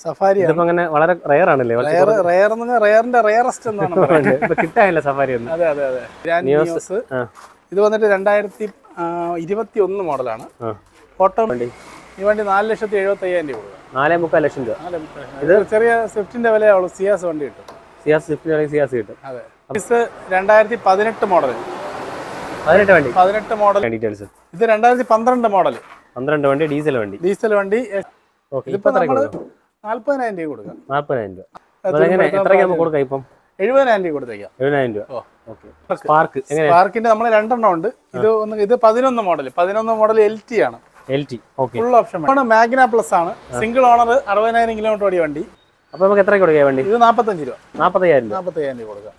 Safari ഇതിപ്പോ അങ്ങനെ വളരെ റയർ ആണല്ലേ? റയർ എന്ന് റയറിന്റെ റയറസ്റ്റ് എന്നാണ് പറയുന്നത്. കിട്ടാനില്ല സഫാരി ഒന്നും. അതെ അതെ അതെ. Grand Nios. ഇത് വന്നിട്ട് രണ്ടായിരത്തി ഇരുപത്തി ഒന്ന് മോഡലാണ്. ഓട്ടോ വണ്ടി. ഈ വണ്ടി നാല് ലക്ഷത്തി എഴുപത്തി അയ്യായിരം രൂപ നാലേ മുക്കാൽ ലക്ഷം രൂപ. ഇത് ചെറിയ സ്വിഫ്റ്റിന്റെ വിലയുള്ളൂ സിയാസ് വണ്ടി കിട്ടും. സിയാസ് സ്വിഫ്റ്റ് അല്ലെങ്കിൽ സിയാസ് കിട്ടും. അതെ. ഇത് രണ്ടായിരത്തി പതിനെട്ട് മോഡൽ പതിനെട്ട് വണ്ടി. പതിനെട്ട് മോഡൽ ഡീറ്റെയിൽസ് ഇത് രണ്ടായിരത്തി പന്ത്രണ്ട് മോഡൽ പന്ത്രണ്ട് വണ്ടി ഡീസൽ വണ്ടി. ഡീസൽ വണ്ടി ഇതിപ്പോ നമ്മൾ നാല്പതിനായിരം രൂപ കൊടുക്കാം. നാൽപ്പതിനായിരം രൂപ. എത്രയ്ക്ക് നമുക്ക് കൊടുക്കാം ഇപ്പം? എഴുപതിനായിരം രൂപ കൊടുത്തേക്കാം. എഴുപതിനായിരം രൂപ. സ്പാർക്ക് സ്പാർക്കിന്റെ നമ്മൾ രണ്ടെണ്ണം ഉണ്ട്. ഇത് ഒന്ന് ഇത് പതിനൊന്ന് മോഡൽ പതിനൊന്ന് മോഡൽ എൽ ടി ആണ്. L T okay. Full option Magna plus ആണ്. സിംഗിൾ ഓണർ അറുപതിനായിരം കിലോമീറ്റർ ഓടിയ വണ്ടി. അപ്പൊ നമുക്ക് എത്ര കൊടുക്കാം വണ്ടി? ഇത് നാൽപ്പത്തഞ്ച് രൂപ. നാപ്പത്തയ്യായിരം നാപ്പത്തയ്യായിരം രൂപ കൊടുക്കാം.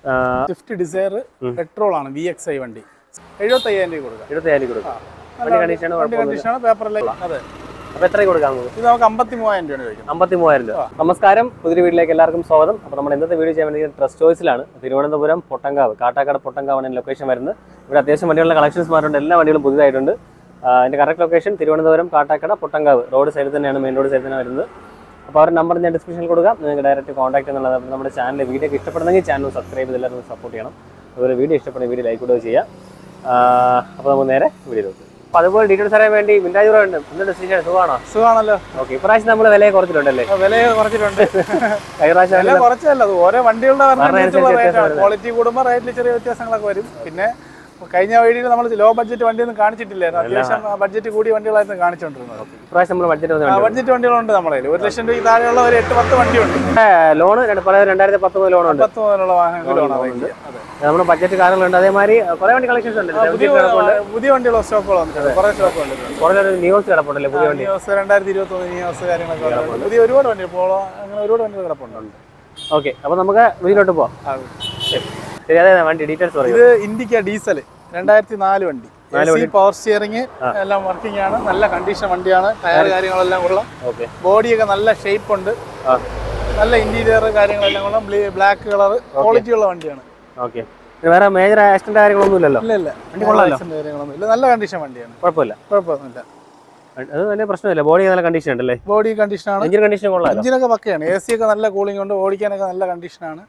സ്വിഫ്റ്റ് ഡിസയർ പെട്രോൾ ആണ് വി എക്സ് ഐ വണ്ടി. എഴുപത്തയ്യായിരം രൂപ കൊടുക്കാം. എഴുപത്തയ്യായിരം കൊടുക്കാം. വണ്ടി വണ്ടി കണ്ടീഷനാണ് പേപ്പറിലേക്ക് അതെ. അപ്പൊ എത്ര കൊടുക്കാം നമുക്ക് ഇത് നമുക്ക് അമ്പത്തി മൂവായിരം രൂപയാണ് ചോദിക്കുന്നത്. അമ്പത്തി മൂവായിരം രൂപ നമസ്കാരം. പുതിയ വീട്ടിലേക്ക് എല്ലാവർക്കും സ്വാഗതം. അപ്പൊ നമ്മൾ ഇന്നത്തെ വീഡിയോ ചെയ്യാൻ വേണ്ടി ട്രസ്റ്റ് ചോയ്സിലാണ് തിരുവനന്തപുരം പൊട്ടങ്കാവ് കാട്ടാക്കാട് പൊട്ടങ്കാവാണ് ലൊക്കേഷൻ വരുന്നത്. ഇവിടെ അത്യാവശ്യം വണ്ടികളുടെ കളക്ഷൻസ് മാറുണ്ട് എല്ലാ വണ്ടികളും പുതിയതായിട്ടുണ്ട് എന്റെ അതിന്റെ correct location Thiruvananthapuram Kattakkada Pottankavu road സൈഡിൽ തന്നെയാണ് മെയിൻ റോഡ് സൈഡിൽ തന്നെ വരുന്നത്. അപ്പോൾ അവരുടെ നമ്പർ ഞാൻ ഡിസ്ക്രിപ്ഷനിൽ കൊടുക്കാം. നിങ്ങൾക്ക് ഡയറക്റ്റ് കോൺടാക്ട് എന്നുള്ളത് അപ്പോൾ നമ്മുടെ ചാനൽ വീഡിയോ ഇഷ്ടപ്പെടുന്നെങ്കിൽ ചാനൽ സബ്സ്ക്രൈബ് ചെയ്ത് എല്ലാവരും സപ്പോർട്ട് ചെയ്യണം. അതുപോലെ വീഡിയോ ഇഷ്ടപ്പെടുന്ന വീഡിയോ ലൈക്ക് കൂടെ ചെയ്യാം. അപ്പോൾ നമുക്ക് നേരെ വീഡിയോ നോക്കാം. അപ്പോൾ അതുപോലെ ഡീറ്റെയിൽസ് അറിയാൻ വേണ്ടി വിൻഡാജ് ഉണ്ട്. ഇന്ന് ഡെസ്റ്റിനേഷൻ സുഖമാണോ? സുഖമാണല്ലോ. ഓക്കെ ഇപ്രാവശ്യം നമ്മൾ വില കുറച്ചിട്ടുണ്ടല്ലേ? വില കുറച്ചിട്ടുണ്ട്. വില കുറച്ചല്ല ഓരോ വണ്ടികളുടെ ക്വാളിറ്റി കൂടുമ്പോൾ റേറ്റിൽ ചെറിയ വ്യത്യാസങ്ങളൊക്കെ വരും. പിന്നെ കഴിഞ്ഞ വീഡിയോയിൽ നമ്മൾ ലോ ബഡ്ജറ്റ് വണ്ടിയൊന്നും കാണിച്ചിട്ടില്ലായിരുന്നു. അത്യാവശ്യം ബഡ്ജറ്റ് കൂടിയ വണ്ടികളായിരുന്നു കാണിച്ചുകൊണ്ടിരുന്നത്. ബഡ്ജറ്റ് വണ്ടികളുണ്ട് നമ്മളെ ഒരു ലക്ഷം രൂപ താഴെയുള്ള ഒരു എട്ട് പത്ത് വണ്ടിയുണ്ട്. ലോൺ രണ്ടായിരത്തി പത്തൊമ്പത് ലോൺ ലോണുണ്ട് പത്ത് മുതലുള്ള വാഹനങ്ങളാണ് അതൊക്കെ അതെ. നമ്മുടെ ബഡ്ജറ്റ് കാര്യങ്ങളുണ്ട്. അതേമാതിരി കുറെ വണ്ടി കളക്ഷൻസ് ഉണ്ട്. പുതിയ വണ്ടിയുള്ള സ്റ്റോക്കുകൾ വന്നിട്ടുണ്ട്. കുറെ സ്റ്റോക്ക് ഉണ്ട് കുറെ നിയോസ് കിടപ്പുണ്ടല്ലേ പുതിയ വണ്ടി? നിയോസ് രണ്ടായിരത്തി ഇരുപത്തി ഒന്ന് നിയോസ് കാര്യങ്ങളൊക്കെ. പുതിയ ഒരുപാട് വണ്ടി പോളോ അങ്ങനെ ഒരുപാട് വണ്ടികൾ കിടപ്പുണ്ട്. ഓക്കെ അപ്പൊ നമുക്ക് വീട്ടിലോട്ട് പോവാം. ശരി. അതെ വണ്ടി ഡീറ്റെയിൽസ് പറയും. ഇത് ഇൻഡിക്ക ഡീസൽ രണ്ടായിരത്തി നാല് വണ്ടി. പവർ സ്റ്റിയറിംഗ് എല്ലാം വർക്കിംഗ് ആണ്. നല്ല കണ്ടീഷൻ വണ്ടിയാണ്. ടയർ കാര്യങ്ങളെല്ലാം ഉള്ള. ബോഡിയൊക്കെ നല്ല ഷേപ്പ് ഉണ്ട്. നല്ല ഇന്റീരിയർ കാര്യങ്ങളെല്ലാം ഉള്ള ബ്ലാക്ക് കളർ ക്വാളിറ്റി ഉള്ള വണ്ടിയാണ്. ഓക്കെ. വേറെ മേജർ ആക്സിഡന്റ് കാര്യങ്ങളൊന്നും ഇല്ലല്ലോ ഇല്ല ഇല്ല. വണ്ടി accident കാര്യങ്ങളൊന്നും ഇല്ല നല്ല കണ്ടീഷൻ വണ്ടിയാണ്. കുഴപ്പമില്ല. കുഴപ്പമൊന്നുമില്ല. അത് വലിയ പ്രശ്നമില്ല. ബോഡി നല്ല കണ്ടീഷൻ ഉണ്ടല്ലേ? ബോഡി കണ്ടീഷനാണ് എഞ്ചിൻ കണ്ടീഷൻ കൊള്ളാലോ? എഞ്ചിനൊക്കെ പക്കയാണ്. എ സി ഒക്കെ നല്ല കൂളിംഗ് ഉണ്ട്. ഓടിക്കാനൊക്കെ നല്ല കണ്ടീഷനാണ്.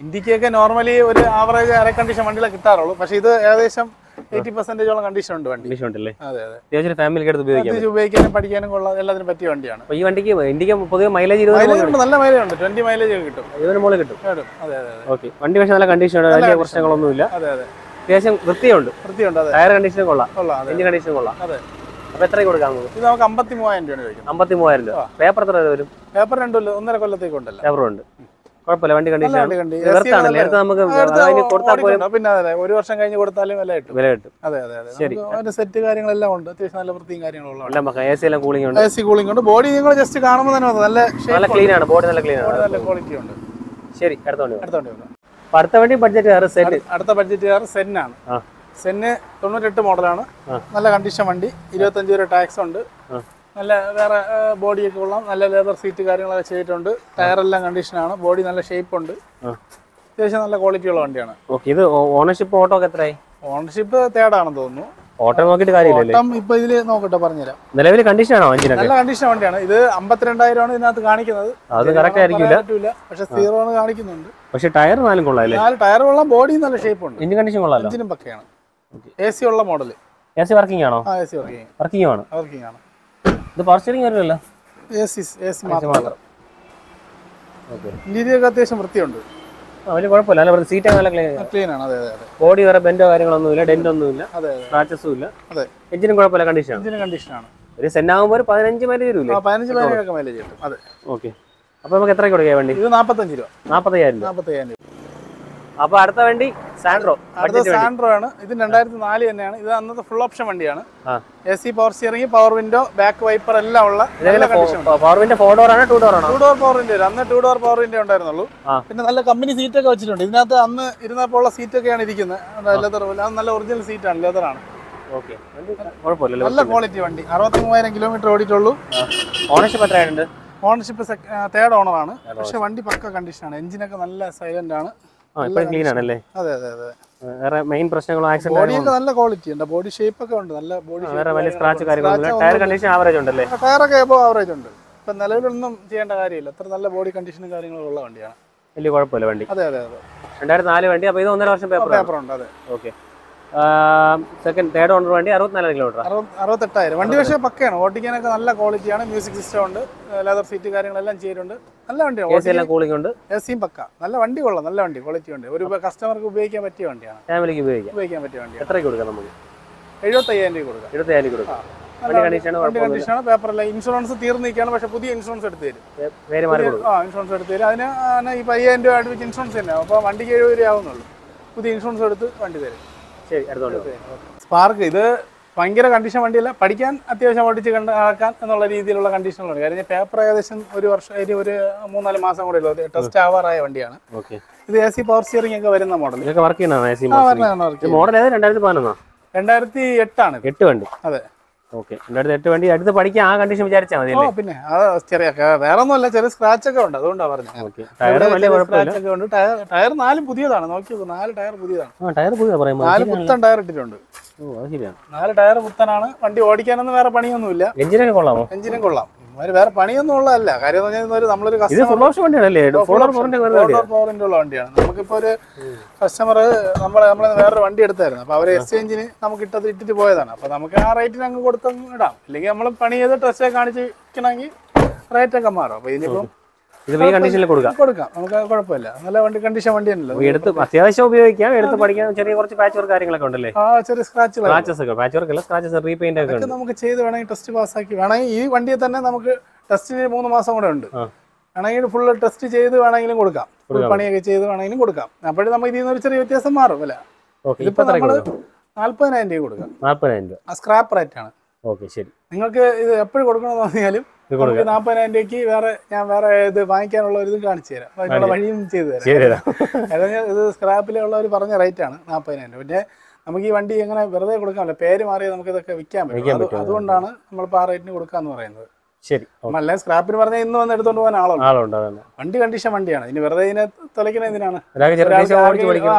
ഇന്ത്യക്കൊക്കെ നോർമലി ഒരു ആവറേജ് അര കണ്ടീഷൻ വണ്ടികളെ കിട്ടാറുള്ളൂ. പക്ഷെ ഇത് ഏകദേശം എയ്റ്റി പെർസെന്റേജോളം കണ്ടീഷൻ ഉണ്ട് വണ്ടി. കണ്ടീഷൻ ഉണ്ടല്ലേ? അതെ അതെ. ഫാമിലിക്ക് എടുത്ത് ഉപയോഗിക്കാം ഉപയോഗിക്കാനും പഠിക്കാനും കൊള്ളാം എല്ലാത്തിനും പറ്റിയ വണ്ടിയാണ്. ഈ വണ്ടിക്ക് ഇന്ത്യയ്ക്ക് പൊതുവെ മൈലേജ് മൈലേജ് ഉണ്ട് നല്ല മൈലേജ് ഉണ്ട്. ട്വന്റി മൈലേജ് കിട്ടും. ഇരുപതിന് മുകളിൽ കിട്ടും. അതെ അതെ ഓക്കെ വണ്ടി പക്ഷേ നല്ല കണ്ടീഷൻ ഉണ്ട്. വലിയ പ്രശ്നങ്ങളൊന്നുമില്ല. അതെ അതെ. അത്യാവശ്യം വൃത്തിയുണ്ട്. വൃത്തിയുണ്ട് അതെ. ടയർ കണ്ടീഷൻ കൊള്ളാം. കൊള്ളാം എഞ്ചിൻ കണ്ടീഷൻ കൊള്ളാം. അതെ. അപ്പൊ എത്ര കൊടുക്കാം ഇത് നമുക്ക് അമ്പത്തി മൂവായിരം രൂപയാണ് അമ്പത്തി മൂവായിരം രൂപ. പേപ്പർ എത്ര വരും? പേപ്പർ രണ്ടു ഒന്നര കൊല്ലത്തേക്ക് ഉണ്ടല്ലോ പേപ്പർ ഉണ്ട്. കുഴപ്പമില്ല വണ്ടി കണ്ടീഷനാണ് കണ്ടീഷൻ നമുക്ക് അതിന് കൊടുത്താൽ പോലും പിന്നെ അതെ ഒരു വർഷം കഴിഞ്ഞ് കൊടുത്താലും വില കിട്ടും. വില കിട്ടും. അതെ അതെ അതെ. ശരി. അതിന്റെ സെറ്റ് കാര്യങ്ങളെല്ലാം ഉണ്ട്. അത്യാവശ്യം നല്ല വൃത്തിയും വെക്കാം എ സി എല്ലാം കൂളിംഗ് ഉണ്ട്. എ സി കൂളിംഗ് ഉണ്ട്. ബോഡി നിങ്ങൾ ജസ്റ്റ് കാണുമ്പോൾ തന്നെ നല്ല നല്ല ക്ലീൻ ആണ്. ബോഡി നല്ല ക്ലീൻ ആണ്. നല്ല ക്വാളിറ്റി ഉണ്ട്. ശരി അടുത്ത വണ്ടി അടുത്ത വണ്ടി അടുത്ത വണ്ടി ബഡ്ജറ്റ് സെറ്റ് അടുത്ത ബഡ്ജറ്റ് സെന്നാണ് ആണ്. സെന്ന് തൊണ്ണൂറ്റെട്ട് മോഡലാണ് നല്ല കണ്ടീഷൻ വണ്ടി. ഇരുപത്തഞ്ച് രൂപ ടാക്സ് ഉണ്ട്. നല്ല വേറെ ബോഡിയൊക്കെ കൊള്ളാം. നല്ല ലെതർ സീറ്റ് കാര്യങ്ങളൊക്കെ ചെയ്തിട്ടുണ്ട്. ടയറെല്ലാം കണ്ടീഷനാണ്. ബോഡി നല്ല ഷേപ്പ് ഉണ്ട് അത്യാവശ്യം നല്ല ക്വാളിറ്റിയുള്ള വണ്ടിയാണ്. ഓക്കെ ഇത് ഓണർഷിപ്പ് ഓട്ടോ ഒക്കെ എത്രയായി? ഓണർഷിപ്പ് തേർഡാണെന്ന് തോന്നുന്നു. ഓട്ടോ നോക്കിയിട്ട് കാര്യമില്ലല്ലേ ഓട്ടം ഇപ്പൊ ഇതിൽ നോക്കട്ടെ പറഞ്ഞുതരാം. നിലവിൽ കണ്ടീഷൻ ആണോ നല്ല കണ്ടീഷൻ വണ്ടിയാണ്. ഇത് അമ്പത്തിരണ്ടായിരം ആണ് ഇതിനകത്ത് കാണിക്കുന്നത്. അത് കറക്റ്റ് ആയിരിക്കില്ല. പക്ഷെ സീറോ ആണ് കാണിക്കുന്നുണ്ട്. പക്ഷെ ടയർ നാലും കൊള്ളാം നാല് ടയർ കൊള്ളാം. ബോഡി നല്ല ഷേപ്പ് ഉണ്ട്. എഞ്ചിൻ കണ്ടീഷൻ കൊള്ളാലോ? എഞ്ചിനും പക്കയാണ്. എ സി ഉള്ള മോഡൽ എ സി വർക്കിംഗ് ആണോ? എ സി വർക്കിംഗ് വർക്കിംഗ് ആണ്? വർക്കിംഗ് ആണ്. ഇത് പവർ സ്റ്റിയറിംഗ് വരുമല്ലോ? എ സി എ സി മാത്രം. ഓക്കെ ഇന്റീരിയർ അത്യാവശ്യം വൃത്തിയുണ്ട്. വലിയ കുഴപ്പമില്ല. നല്ല സീറ്റ് നല്ല ക്ലീൻ ആണ്. അതെ അതെ ബോഡി വേറെ ബെൻഡോ കാര്യങ്ങളൊന്നുമില്ല ഡെന്റ് ഒന്നുമില്ല സ്ക്രാച്ചസും ഇല്ല. അതെ എഞ്ചിനും കുഴപ്പമില്ല കണ്ടീഷൻ എഞ്ചിനും കണ്ടീഷനാണ് ഒരു സെന്നാകുമ്പോൾ ഒരു പതിനഞ്ച് മൈലേജ് വരില്ലേ ആ മൈലേജ് ഒക്കെ മൈലേജ് കിട്ടും. അതെ. ഓക്കെ അപ്പോൾ നമുക്ക് എത്ര കൊടുക്കുക വണ്ടി? ഇത് നാൽപ്പത്തഞ്ച് രൂപ. നാൽപ്പത്തയ്യായിരം നാൽപ്പത്തയ്യായിരം രൂപ. അപ്പൊ അടുത്ത വണ്ടി സാൻഡ്രോ അടുത്ത സാൻഡ്രോ ആണ് ഇത് രണ്ടായിരത്തി നാല് തന്നെയാണ്. ഇത് അന്നത്തെ ഫുൾ ഓപ്ഷൻ വണ്ടിയാണ്. A C power steering power window back wiper എല്ലാം ഉള്ള പവർവിന്റെ ഫോർ ഡോർ ആണ് ടു ഡോർ ആണോ? ടു ഡോർ പവർ വിൻഡോ അന്ന് ടു ഡോർ പവർ വിൻഡോ ഉണ്ടായിരുന്നുള്ളൂ. പിന്നെ നല്ല കമ്പനി സീറ്റ് ഒക്കെ വെച്ചിട്ടുണ്ട്. ഇതിനകത്ത് അന്ന് ഇരുന്നപ്പോൾ ഉള്ള സീറ്റ് ഒക്കെയാണ് ഇരിക്കുന്നത്. ലെതർ പോലെ. അത് നല്ല ഒറിജിനൽ സീറ്റാണ് ലെതറാണ് ആണ്. നല്ല ക്വാളിറ്റി വണ്ടി. അറുപത്തി മൂവായിരം കിലോമീറ്റർ ഓടിയിട്ടുള്ളൂ. ഓണർഷിപ്പ് എത്രയായിട്ടുണ്ട്? ഓണർഷിപ്പ് തേർഡ് ഓണറാണ് പക്ഷെ വണ്ടി പക്ക കണ്ടീഷനാണ് എഞ്ചിനൊക്കെ നല്ല സൈലന്റ് ആണ്. ക്ലീൻ ആണല്ലേ? അതെ അതെ അതെ. വേറെ മെയിൻ പ്രശ്നങ്ങളോ ആക്സിഡന്റ് നല്ല ക്വാളിറ്റി ഉണ്ട്. ബോഡി ഷേപ്പ് ഒക്കെ ഉണ്ട്. നല്ല ബോഡി വേറെ വലിയ സ്ക്രാച്ച് കാര്യങ്ങളൊന്നുമില്ല. ടയർ കണ്ടീഷൻ ആവറേജ് ഉണ്ടല്ലേ? ടയറൊക്കെ എബോ ആവറേജ് ഉണ്ട്. ഇപ്പം നിലവിലൊന്നും ചെയ്യേണ്ട കാര്യമില്ല. അത്ര നല്ല ബോഡി കണ്ടീഷനും കാര്യങ്ങളും ഉള്ള വണ്ടിയാണ്. വലിയ കുഴപ്പമില്ല വണ്ടി. അതെ അതെ അതെ. രണ്ടായിരത്തി നാല് വണ്ടി അപ്പോൾ ഇത് ഒന്നര വർഷം പേപ്പർ പേപ്പർ ഉണ്ട് അതെ. ഓക്കെ സെക്കൻഡ് തേർഡ് ഓണർ വണ്ടി അറുപത്തിനാല് കിലോമീറ്റർ അറുപത് അറുപത്തെട്ടായിരം. വണ്ടി പക്ഷേ പക്കയാണ്. ഓടിക്കാനൊക്കെ നല്ല ക്വാളിറ്റിയാണ് മ്യൂസിക് സിസ്റ്റം ഉണ്ട്. ലെതർ സീറ്റ് കാര്യങ്ങളെല്ലാം ചെയ്തിട്ടുണ്ട്. നല്ല വണ്ടിയാണ് എല്ലാം കൂളിംഗ് ഉണ്ട്. എ സിയും പക്ക. നല്ല വണ്ടി കൊള്ളാം. നല്ല വണ്ടി. ക്വാളിറ്റി ഉണ്ട് ഒരു കസ്റ്റമർക്ക് ഉപയോഗിക്കാൻ പറ്റിയ വണ്ടിയാണ്. ഫാമിലിക്ക് ഉപയോഗിക്കാം. ഉപയോഗിക്കാൻ പറ്റിയ വണ്ടി എത്രയ്ക്ക് കൊടുക്കാം നമുക്ക്? എഴുപത്തയ്യായിരം രൂപ കൊടുക്കാം. എഴുപത്തയ്യായിരം കൊടുക്കാം. കണ്ടീഷനാണ് പേപ്പറല്ല ഇൻഷുറൻസ് തീർന്നിരിക്കുകയാണ്. പക്ഷെ പുതിയ ഇൻഷുറൻസ് എടുത്ത് തരും. ആ ഇൻഷുറൻസ് എടുത്ത് തരും. അതിന് ഈ അയ്യായിരം രൂപ അടുപ്പിച്ച് ഇൻഷുറൻസ് തന്നെ അപ്പോൾ വണ്ടിക്ക് എഴുപത് രൂപ ആവുന്നുള്ളൂ. പുതിയ ഇൻഷുറൻസ് എടുത്ത് വണ്ടി തരും. ശരി സ്പാർക്ക് ഇത് ഭയങ്കര കണ്ടീഷൻ വണ്ടിയല്ല. പഠിക്കാൻ അത്യാവശ്യം ഓടിച്ച് കണ്ടാക്കാൻ എന്നുള്ള രീതിയിലുള്ള കണ്ടീഷനുകളുണ്ട് കാര്യം പേപ്പർ ഏകദേശം ഒരു വർഷം അതിന് ഒരു മൂന്നാൽ മാസം കൂടെ ഉള്ളൂ. ടെസ്റ്റ് ആവാറായ വണ്ടിയാണ്. ഇത് എ സി പവർ സ്റ്റിയറിംഗ് ഒക്കെ വരുന്ന മോഡൽ ഇതൊക്കെ വർക്ക് ചെയ്യുന്നതാണ് മോഡൽ ഏത്? രണ്ടായിരത്തി പതിനൊന്നാണ് രണ്ടായിരത്തി എട്ടാണ് എട്ട് വണ്ടി. അതെ. ഓക്കെ. എട്ട് വണ്ടി അടുത്ത് പഠിക്കാൻ ആ കണ്ടീഷൻ വിചാരിച്ചാൽ മതി പിന്നെ. അത് ചെറിയ വേറെ ഒന്നുമല്ല ചെറിയ സ്ക്രാച്ച് ഒക്കെ ഉണ്ട്. അതുകൊണ്ടാണ് പറഞ്ഞത്. ഓക്കെ. ടയർ വലിയ കുഴപ്പമില്ല. ഉണ്ട്. ടയർ ടയർ നാലും പുതിയതാണ്. നോക്കി നോക്കൂ നാല് ടയർ പുതിയതാണ്. ടയർ പുതിയ പറയുമ്പോൾ നാല് പുത്തൻ ടയർ ഇട്ടിട്ടുണ്ട്. ഓ അത് ശരിയാണ് നാല് ടയർ പുത്തനാണ്. വണ്ടി ഓടിക്കാനൊന്നും വേറെ പണിയൊന്നുമില്ല. എഞ്ചിനൊക്കെ കൊള്ളാമോ? എഞ്ചിനും കൊള്ളാം. ഇവർ വേറെ പണിയൊന്നും ഉള്ളതല്ല. കാര്യം എന്ന് പറഞ്ഞാൽ നമ്മളൊരു പവറിന്റെ ഉള്ള വണ്ടിയാണ്. നമുക്കിപ്പോ ഒരു കസ്റ്റമർ നമ്മളെ നമ്മളെ വേറൊരു വണ്ടി എടുത്തായിരുന്നു. അപ്പൊ അവർ എക്സ്ചേഞ്ചിന് നമുക്ക് ഇട്ടത് ഇട്ടിട്ട് പോയതാണ്. അപ്പൊ നമുക്ക് ആ റേറ്റിന് അങ്ങ് കൊടുത്തങ്ങ് ഇടാം. ഇല്ലെങ്കിൽ നമ്മൾ പണി ചെയ്ത് ഡ്രസ്സൊക്കെ കാണിച്ച് വിൽക്കണമെങ്കിൽ റേറ്റ് ഒക്കെ മാറും. അപ്പൊ ഇതിനിപ്പം ഇത് ഈ കണ്ടീഷനിൽ കൊടുക്കാം. കൊടുക്കാം. നമുക്ക് കുഴപ്പമില്ല. നല്ല വണ്ടി കണ്ടീഷൻ വണ്ടി തന്നെയല്ലോ? എടുത്ത് അത്യാവശ്യം ഉപയോഗിക്കാം. എടുത്ത് പഠിക്കാൻ ചെറിയ കുറച്ച് പാച്ച് വർക്ക് കാര്യങ്ങളൊക്കെ ഉണ്ടല്ലേ? ആ ചെറിയ സ്ക്രാച്ച് സ്ക്രാച്ചസ് ഒക്കെ പാച്ച് വർക്ക് അല്ല സ്ക്രാച്ചസ് റീപെയിന്റ് ഒക്കെ നമുക്ക് ചെയ്ത് വേണമെങ്കിൽ ടെസ്റ്റ് പാസ്സാക്കി വേണമെങ്കിൽ ഈ വണ്ടിയെ തന്നെ നമുക്ക് ടെസ്റ്റിന് മൂന്ന് മാസം കൂടെ ഉണ്ട്. വേണമെങ്കിൽ ഫുൾ ടെസ്റ്റ് ചെയ്ത് വേണമെങ്കിലും കൊടുക്കാം. ഫുൾ പണിയൊക്കെ ചെയ്ത് വേണമെങ്കിലും കൊടുക്കാം. അപ്പോഴും നമുക്ക് ഇതിൽ നിന്ന് ഒരു ചെറിയ വ്യത്യാസം മാറും അല്ല? ഇതിപ്പോ നമ്മൾ നാല്പതിനായിരം രൂപ കൊടുക്കാം. നാൽപ്പതിനായിരം രൂപ. സ്ക്രാപ്പ് റേറ്റ് ആണ്. ഓക്കെ ശരി. നിങ്ങൾക്ക് ഇത് എപ്പോഴും കൊടുക്കണമെന്ന് ഇത് നമുക്ക് നാൽപ്പതിനായിരം രൂപയ്ക്ക് വേറെ ഞാൻ വേറെ ഇത് വാങ്ങിക്കാനുള്ള ഒരു ഇത് കാണിച്ചു തരാം. അതിനുള്ള വഴിയും ചെയ്തു തരാം. അതായത് ഇത് സ്ക്രാപ്പിലുള്ളവർ പറഞ്ഞ റേറ്റ് ആണ് നാൽപ്പതിനായിരം രൂപ. പിന്നെ നമുക്ക് ഈ വണ്ടി എങ്ങനെ വെറുതെ കൊടുക്കാമല്ലോ? പേര് മാറി നമുക്ക് ഇതൊക്കെ വിൽക്കാൻ പറ്റും. അത് അതുകൊണ്ടാണ് നമ്മളിപ്പോൾ ആ റേറ്റിന് കൊടുക്കാന്ന് പറയുന്നത്. ശരി. അല്ലെ സ്ക്രാപ്പിന് പറഞ്ഞാൽ ഇന്ന് വന്ന് എടുത്തോണ്ട് പോകാൻ ആളുണ്ട്. വണ്ടി കണ്ടീഷൻ വണ്ടിയാണ്. ഇനി വെറുതെ ഇതിനെ തുലയ്ക്കണ എന്തിനാണ്?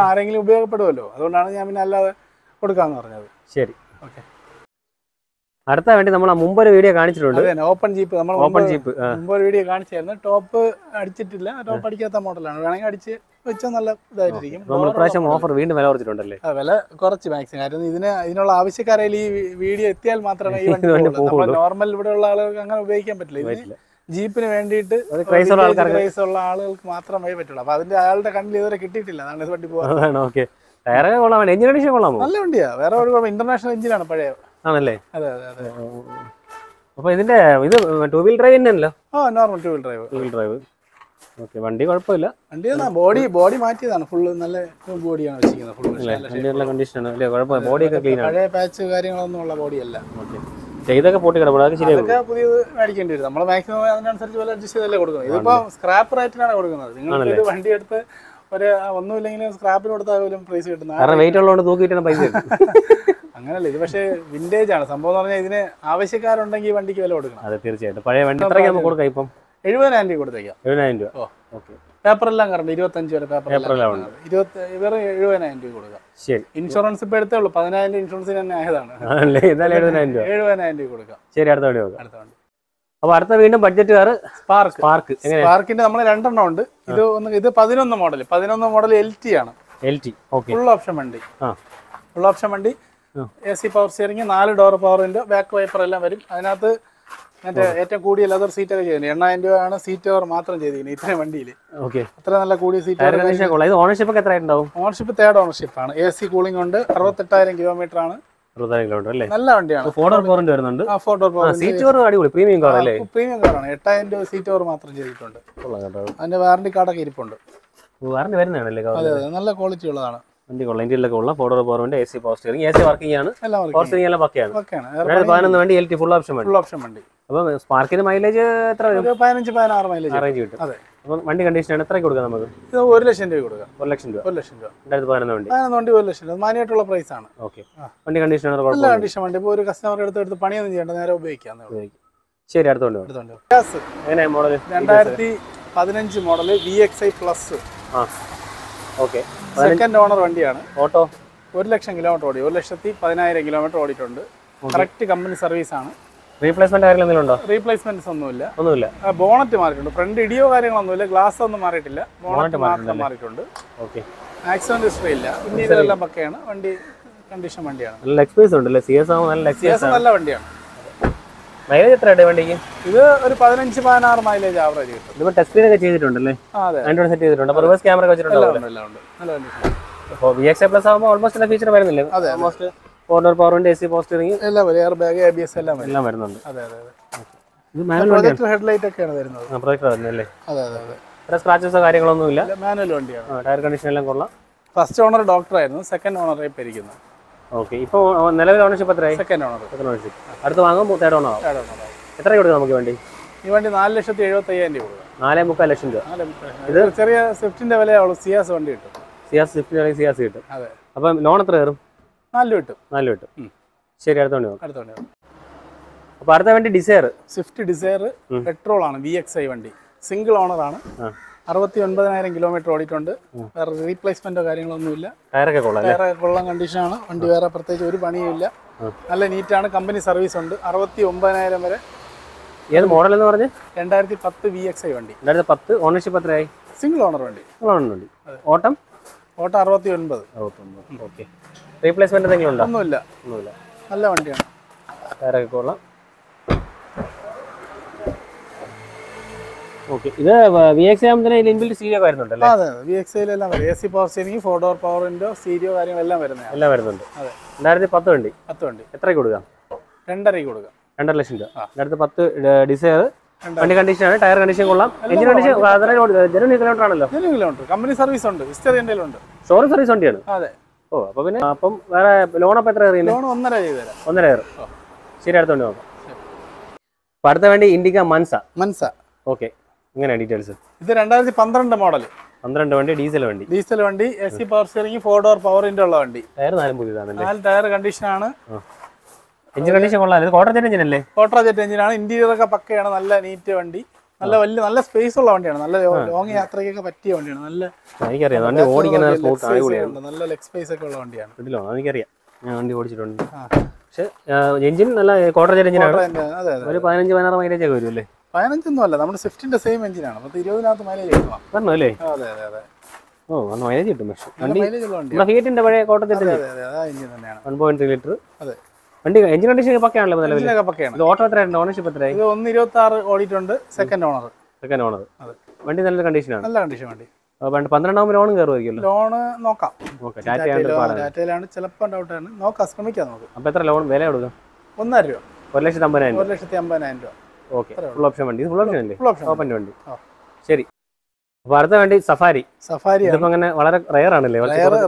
ആരെങ്കിലും ഉപയോഗപ്പെടുമല്ലോ അതുകൊണ്ടാണ് ഞാൻ പിന്നെ അല്ലാതെ കൊടുക്കാന്ന് പറഞ്ഞത്. ശരി. ഓക്കെ. അടുത്ത വേണ്ടി നമ്മൾ മുമ്പൊരു മുമ്പ് ഒരു വീഡിയോ കാണിച്ചിട്ടുണ്ട് ഓപ്പൺ ജീപ്പ് നമ്മൾ ഓപ്പൺ ജീപ്പ് മുമ്പ് ഒരു വീഡിയോ കാണിച്ചായിരുന്നു. ടോപ്പ് അടിച്ചിട്ടില്ല. ടോപ്പ് അടിക്കാത്ത മോഡലാണ് വേണമെങ്കിൽ അടിച്ച് വെച്ചാൽ നല്ല ഇതായിരിക്കും നമ്മൾ ഇപ്രാവശ്യം ഓഫർ വീണ്ടും വില കുറച്ചിട്ടുണ്ടല്ലേ വില കുറച്ച് മാക്സിമം കാരണം ഇതിന് ഇതിനുള്ള ആവശ്യക്കാരെ ഈ വീഡിയോ എത്തിയാൽ മാത്രമേ ഈ വണ്ടി നോർമൽ ഇവിടെ ഉള്ള ആളുകൾക്ക് അങ്ങനെ ഉപയോഗിക്കാൻ പറ്റില്ല. ഇതിന് ജീപ്പിന് വേണ്ടിയിട്ട് ക്രൈസ് ഉള്ള ആളുകൾക്ക് മാത്രമേ പറ്റുള്ളൂ. അപ്പൊ അതിന്റെ അയാളുടെ കണ്ണിൽ ഇതുവരെ കിട്ടിയിട്ടില്ല. അതാണ് ഇത് വണ്ടി പോകുന്നത് വേണ്ടി എഞ്ചിൻ കണ്ടീഷൻ കൊള്ളാമോ? നല്ല വണ്ടിയാ. വേറെ ഒരു ഇന്റർനാഷണൽ എഞ്ചിനാണ് പഴയ. ആണല്ലേ? അതെ അതെ അതെ. അപ്പൊ ഇതിന്റെ ഇത് ടൂ വീൽ ഡ്രൈവ് തന്നെയല്ലോ ആ normal two wheel drive two wheel drive okay വണ്ടി കുഴപ്പമില്ല. വണ്ടി ബോഡി ബോഡി മാറ്റിയതാണ്. ഫുള്ള് നല്ല ബോഡിയാണ് വെച്ചിരിക്കുന്നത്. ഫുള്ള് നല്ല കണ്ടീഷനാണ് അല്ലേ? കുഴപ്പമില്ല. ബോഡിയൊക്കെ ക്ലീൻ ആണ്. പഴയ പാച്ച് കാര്യങ്ങളൊന്നും ഉള്ള ബോഡിയല്ല ഓക്കെ ചെയ്തൊക്കെ പൊട്ടി കിടപ്പുണ്ട്. അതൊക്കെ ശരിയാകും പുതിയത് മേടിക്കേണ്ടി വരും. നമ്മൾ മാക്സിമം അതിനനുസരിച്ച് വില അഡ്ജസ്റ്റ് ചെയ്തല്ലേ കൊടുക്കുന്നത്. ഇതിപ്പോ സ്ക്രാപ്പ് റേറ്റിനാണ് കൊടുക്കുന്നത്. നിങ്ങൾക്ക് ഇത് വണ്ടി എടുത്ത് ഒരു ഒന്നുമില്ലെങ്കിലും സ്ക്രാപ്പിന് കൊടുത്താൽ പോലും പ്രൈസ് കിട്ടുന്ന കാരണം വെയിറ്റ് ഉള്ളതുകൊണ്ട് തൂക്കിയിട്ടാണ് പൈസ അങ്ങനല്ല ഇത് പക്ഷേ വിന്റേജ് ആണ്. സംഭവം എന്ന് പറഞ്ഞാൽ ഇതിന് ആവശ്യക്കാരുണ്ടെങ്കിൽ ഈ വണ്ടിക്ക് വില കൊടുക്കണം. അതെ തീർച്ചയായിട്ടും. പഴയ വണ്ടി എത്രയ്ക്ക് നമുക്ക് കൊടുക്കാം ഇപ്പം? എഴുപതിനായിരം രൂപ കൊടുത്തേക്കാം. എഴുപതിനായിരം രൂപ. ഓ ഓക്കെ. പേപ്പറെല്ലാം കറണ്ട് ഇരുപത്തഞ്ച് വരെ പേപ്പർ പേപ്പറെല്ലാം ഇരുപത്തി വെറും എഴുപതിനായിരം രൂപ കൊടുക്കാം. ശരി. ഇൻഷുറൻസ് ഇപ്പൊ എടുത്തേ ഉള്ളൂ. പതിനായിരം ഇൻഷുറൻസിന് തന്നെ ആയതാണ്. എഴുപതിനായിരം രൂപ. എഴുപതിനായിരം രൂപ കൊടുക്കാം. ശരി അടുത്ത വണ്ടി അടുത്ത വണ്ടി. അപ്പൊ അടുത്ത വീണ്ടും ബഡ്ജറ്റ് കാർ സ്പാർക്ക്. സ്പാർക്ക്. സ്പാർക്കിന്റെ നമ്മൾ രണ്ടെണ്ണം ഉണ്ട്. ഇത് ഒന്ന് ഇത് പതിനൊന്ന് മോഡൽ പതിനൊന്ന് മോഡൽ എൽ ടി ആണ്. L T. Okay. Full option വണ്ടി. ഫുൾ ഓപ്ഷൻ വണ്ടി. എ സി പവർ സ്റ്റിയറിംഗ് നാല് ഡോർ പവറിന്റെ ബാക്ക് വൈപ്പർ എല്ലാം വരും. അതിനകത്ത് മറ്റേ ഏറ്റവും കൂടിയ ലെതർ സീറ്റ് ഒക്കെ ചെയ്യുന്നത്. എണ്ണായിരം രൂപയാണ് സീറ്റ് കവർ മാത്രം ചെയ്തിരിക്കുന്നത് ഇത്രയും വണ്ടിയിൽ ഓക്കെ. അത്ര നല്ല കൂടിയ സീറ്റ് ഓണർഷിപ്പ് എത്ര ഉണ്ടാവും ഓണർഷിപ്പ് തേർഡ് ഓണർഷിപ്പ് ആണ്. എ സി കൂളിംഗ് ഉണ്ട്. അറുപത്തെട്ടായിരം കിലോമീറ്റർ ആണ്. നല്ല വണ്ടിയാണ്. ഫോർ ഡോർ ഫോറിന്റെ വരുന്നുണ്ട്. Four door power seat cover അടിപൊളി. പ്രീമിയം കാർ അല്ലേ? പ്രീമിയം കാറാണ് എട്ടായിരം രൂപ സീറ്റ് കവർ മാത്രം ചെയ്തിട്ടുണ്ട്. അതിന്റെ വാറണ്ടി കാർഡൊക്കെ ഇരിപ്പുണ്ട്. വാറണ്ടി വരുന്നതാണല്ലേ അതെ നല്ല ക്വാളിറ്റി ഉള്ളതാണ്. വണ്ടി കൊള്ളാം. ഇന്ത്യയിലൊക്കെ ഉള്ള ഫോർ ഡോർ ഫോറിന്റെ A C power steering A C working ആണ്. പവർ സ്റ്റിയറിംഗ് എല്ലാം പക്കയാണ്. രണ്ടായിരത്തി പതിനൊന്ന് വണ്ടി എൽ ടി ഫുൾ ഓപ്ഷൻ വണ്ടി. ഫുൾ ഓപ്ഷൻ വണ്ടി. അപ്പം സ്പാർക്കിന് മൈലേജ് എത്ര വരും? പതിനഞ്ച് പതിനാറ് മൈലേജ് അറേഞ്ച് കിട്ടും. അതെ. അപ്പം വണ്ടി കണ്ടീഷനാണ് എത്രയ്ക്ക് കൊടുക്കാം നമുക്ക്? ഇത് ഒരു ലക്ഷം രൂപ കൊടുക്കാം. ഒരു ലക്ഷം രൂപ. ഒരു ലക്ഷം രൂപ. രണ്ടായിരത്തി പതിനൊന്ന് വണ്ടി. പതിനൊന്ന് വണ്ടി ഒരു ലക്ഷം രൂപ. മാന്യമായിട്ടുള്ള പ്രൈസ് ആണ്. ഓക്കെ വണ്ടി കണ്ടീഷൻ ആണ് കുഴപ്പമില്ല കണ്ടീഷൻ വണ്ടി. ഇപ്പോൾ ഒരു കസ്റ്റമർ എടുത്ത് എടുത്ത് പണിയൊന്നും ചെയ്യേണ്ട നേരെ ഉപയോഗിക്കാം ശരി അടുത്ത വണ്ടി എടുത്തോണ്ട് പോ. ഗ്യാസ് എങ്ങനെ മോഡൽ രണ്ടായിരത്തി പതിനഞ്ച് model V X I plus ആ. ഓക്കെ. സെക്കൻഡ് ഓണർ വണ്ടിയാണ്. ഓട്ടോ? ഒരു ലക്ഷം കിലോമീറ്റർ ഓടി. ഒരു ലക്ഷത്തി പതിനായിരം കിലോമീറ്റർ ഓടിയിട്ടുണ്ട്. കറക്റ്റ് കമ്പനി സർവീസ് ആണ്. റീപ്ലേസ്മെന്റ് എന്തെങ്കിലും ഉണ്ടോ? റീപ്ലേസ്മെന്റ്സ് ഒന്നുമില്ല. ഒന്നുമില്ല. ബോണറ്റ് മാറിയിട്ടുണ്ട്. ഫ്രണ്ട് ഇടിയോ കാര്യങ്ങളൊന്നുമില്ല. ഗ്ലാസ് ഒന്നും മാറിയിട്ടില്ല. ബോണറ്റ് മാത്രം മാറിയിട്ടുണ്ട്. ഓക്കെ. ആക്സിഡന്റ് ഹിസ്റ്ററി ഇല്ല. ഇന്ത്യയിലെല്ലാം പക്കയാണ്. വണ്ടി കണ്ടീഷൻ വണ്ടിയാണ്. നല്ല എക്സ്പീരിയൻസ് സി എസ് നല്ല വണ്ടിയാണ്. മൈലേജ് എത്ര ഉണ്ട് വണ്ടിക്ക്? ഇത് ഒരു പതിനഞ്ച് പതിനാറ് മൈലേജ് ആവറേജ് കിട്ടും. ഇത് ടെസ്റ്റ് സ്ക്രീൻ ഒക്കെ ചെയ്തിട്ടുണ്ടല്ലേ? ആൻഡ്രോയിഡ് സെറ്റ് ചെയ്തിട്ടുണ്ട്. അപ്പോൾ റിവേഴ്സ് ക്യാമറ വെച്ചിട്ടുണ്ട് വെച്ചിട്ടുണ്ടാവും ഉണ്ട് ഉണ്ട്. നല്ല കണ്ടീഷൻ അപ്പോൾ വി എക്സ് എ പ്ലസ് ആകുമ്പോൾ ഓൾമോസ്റ്റ് എല്ലാ ഫീച്ചർ വരുന്നില്ലേ? Almost four door power A C പോസ്റ്ററിങ് എല്ലാം വരും. Air bag A B S എല്ലാം എല്ലാം വരുന്നുണ്ട്. അതെ അതെ ഇത് മാനുവൽ ഹെഡ്ലൈറ്റ് ഒക്കെയാണ് വരുന്നത്. പ്രൊജക്ടർ വരുന്നല്ലേ അതെ അതെ അതെ. വേറെ സ്ക്രാച്ചസോ കാര്യങ്ങളൊന്നും ഇല്ല മാനുവൽ വണ്ടിയാണ്. ടയർ കണ്ടീഷൻ എല്ലാം കൊള്ളാം. ഫസ്റ്റ് ഓണർ ഡോക്ടറായിരുന്നു സെക്കൻഡ് ഓണർ ഇപ്പം ഇരിക്കുന്നത് ഓക്കെ. ഇപ്പോൾ നിലവിൽ ഓണർഷിപ്പ് എത്രയായി? സെക്കൻഡ് ഓണർ സെക്കൻഡ് ഓണർഷിപ്പ് അടുത്ത് വാങ്ങും തേർഡ് ഓണർ തേർഡ് ഓണർ എത്ര കൊടുക്കും നമുക്ക് വേണ്ടി? ഈ വണ്ടി നാല് ലക്ഷത്തി എഴുപത്തി അയ്യായിരം രൂപ നാലേ മുക്കാൽ ലക്ഷം രൂപ. ഇത്? ചെറിയ സ്വിഫ്റ്റിന്റെ വിലയാവുള്ളൂ സിയാസ് വണ്ടി കിട്ടും. സിയാസ് സ്വിഫ്റ്റിന്റെ വില സിയാസ് കിട്ടും. അതെ. അപ്പം ലോൺ എത്ര കയറും? നാല് രൂപ കിട്ടും. നാല് കിട്ടും. ശരി അടുത്ത വണ്ടി അടുത്ത വണ്ടി അപ്പൊ അടുത്ത വണ്ടി ഡിസയർ സ്വിഫ്റ്റ് ഡിസയർ പെട്രോൾ ആണ് വി എക്സ് ഐ വണ്ടി. സിംഗിൾ ഓണർ ആണ്. അറുപത്തി ഒൻപതിനായിരം കിലോമീറ്റർ ഓടിയിട്ടുണ്ട് വേറെ റീപ്ലേസ്മെന്റോ കാര്യങ്ങളൊന്നുമില്ല ടയറൊക്കെ കൊള്ളാം കണ്ടീഷൻ ആണ്. കണ്ടീഷനാണ് വണ്ടി വേറെ പ്രത്യേകിച്ച് ഒരു പണിയുമില്ല നല്ല നീറ്റാണ് കമ്പനി സർവീസ് ഉണ്ട്. അറുപത്തി ഒമ്പതിനായിരം വരെ. ഏത് മോഡൽ എന്ന് പറഞ്ഞ്? രണ്ടായിരത്തി പത്ത് വി എക്സ് ഐ വണ്ടി. രണ്ടായിരത്തി പത്ത് ഓണർഷിപ്പ് എത്രയായി? സിംഗിൾ ഓണർ വണ്ടി. ഓണർ വണ്ടി. ഓട്ടം? ഓട്ടം അറുപത്തി ഒൻപത് ഓക്കെ റീപ്ലേസ്മെന്റ് എന്തെങ്കിലും ഉണ്ടോ? ഒന്നുമില്ല. ഒന്നുമില്ല. നല്ല വണ്ടിയാണ്. ടയറൊക്കെ കൊള്ളാം. ഓക്കെ. ഇത് വി എക്സ് ആകുമ്പോൾ ഇതിൽ ഇൻബിൽറ്റ് സീരിയോ വരുന്നുണ്ടല്ലേ? അതെ വി എക്സ് വരും. A C power steering four door power window stereo കാര്യങ്ങളെല്ലാം വരുന്നതാണ്. എല്ലാം വരുന്നുണ്ട്. അതെ. രണ്ടായിരത്തി പത്ത് വണ്ടി. പത്ത് വണ്ടി. എത്രയ്ക്ക് കൊടുക്കാം? രണ്ടരയ്ക്ക് കൊടുക്കാം. രണ്ടര ലക്ഷം രൂപ. രണ്ടായിരത്തി പത്ത് ഡിസയർ വണ്ടി കണ്ടീഷനാണ് ടയർ കണ്ടീഷൻ കൊള്ളാം. എഞ്ചിൻ കണ്ടീഷൻ ജനുവൻ കിലോമീറ്റർ ആണല്ലോ. ഇതിന് കിലോമീറ്റർ കമ്പനി സർവീസ് ഉണ്ട്. ഹിസ്റ്ററി എന്റെ ഉണ്ട് ഷോറൂം സർവീസ് വണ്ടിയാണ്? അതെ. ഓ അപ്പോൾ പിന്നെ അപ്പം വേറെ ലോൺ അപ്പം എത്ര കയറിയില്ല ലോൺ ഒന്നര ചെയ്ത് തരാം ഒന്നര കയറും. ശരി അടുത്ത വണ്ടി നോക്കാം. അപ്പം അടുത്ത വണ്ടി ഇൻഡിക്ക മൻസ. മനസ്സ ഓക്കെ. ഇങ്ങനെയാണ് ഡീറ്റെയിൽസ് ഇത് രണ്ടായിരത്തി പന്ത്രണ്ട് മോഡൽ പന്ത്രണ്ട് വണ്ടി ഡീസൽ വണ്ടി. ഡീസൽ വണ്ടി A C power steering four door window ഉള്ള വണ്ടി. ടയർ നാലും പുതിയതാണ് നാല് ടയർ കണ്ടീഷനാണ് എഞ്ചിൻ കണ്ടീഷൻ കൊള്ളാം ഇത് ക്വാർട്ടർ ജെറ്റ് എഞ്ചിൻ അല്ലേ? ഓട്ടോ ജെറ്റ് എഞ്ചിനാണ് ഇന്റീരിയർ ഒക്കെ പക്കയാണ് നല്ല നീറ്റ് വണ്ടി. നല്ല വലിയ നല്ല സ്പേസ് ഉള്ള വണ്ടിയാണ്. നല്ല ലോങ് യാത്രയ്ക്കൊക്കെ പറ്റിയ വണ്ടിയാണ്. നല്ല എനിക്കറിയാം. വണ്ടി ഓടിക്കുന്ന സ്മൂത്ത് അടിപൊളിയാണ്. നല്ല ലെഗ് സ്പേസ് ഒക്കെ ഉള്ള വണ്ടിയാണ്. ഇതിലോ എനിക്കറിയാം. ഞാൻ വണ്ടി ഓടിച്ചിട്ടുണ്ട്. പക്ഷേ എഞ്ചിൻ നല്ല ക്വാർട്ടർ ജെറ്റ് എഞ്ചിനാണ് ഒരു പതിനഞ്ച് പതിനാറ് മൈലേജ് ഒക്കെ വരും അല്ലേ? പതിനഞ്ചൊന്നും അല്ല നമ്മുടെ സ്വിഫ്റ്റിന്റെ സെയിം എഞ്ചിനാണ് പത്ത് ഇരുപതിനകത്ത് മൈലേജ് പറഞ്ഞു അല്ലേ? അതെ അതെ അതെ. ഓ അന്ന് മൈലേജ് കിട്ടും പക്ഷേ. നല്ല നമ്മുടെ ഫിയറ്റിന്റെ പഴയ ആ എഞ്ചിൻ തന്നെയാണ്. വൺ പോയിന്റ് ലിറ്റർ അതെ. വണ്ടി എഞ്ചിൻ കണ്ടീഷൻ പക്കയാണല്ലോ നിലവിൽ ഇത് ഓട്ടോ എത്രയുണ്ട് ഓണർഷിപ്പ് എത്രയായി? ഇത് ഒന്ന് ഇരുപത്തി ആറ് ഓടിയിട്ടുണ്ട് സെക്കൻഡ് ഓണർ സെക്കൻഡ് ഓണർ അതെ. വണ്ടി നല്ല കണ്ടീഷനാണ് നല്ല കണ്ടീഷൻ വണ്ടി. പന്ത്രണ്ടാകുമ്പോൾ ലോണും കയറുമായിരിക്കുമല്ലോ ലോണ് നോക്കാം. ഡാറ്റയിലാണ് ചിലപ്പോൾ ഡൗട്ടാണ് നോക്കാം ശ്രമിക്കാം നമുക്ക്. അപ്പോൾ എത്ര ലോൺ? വില കൊടുക്കാം ഒന്നര രൂപ. ഒരു ലക്ഷത്തി അമ്പതിനായിരം ഒരു ലക്ഷത്തി അമ്പതിനായിരം രൂപ. ഓക്കെ. ഫുൾ ഓപ്ഷൻ വണ്ടി. ഫുൾ ഓപ്ഷൻ അല്ലേ? ഓപ്പന്റെ വണ്ടി. ശരി. അപ്പൊ അടുത്ത വേണ്ടി സഫാരി സഫാരി അങ്ങനെ വളരെ റയർ ആണല്ലേ?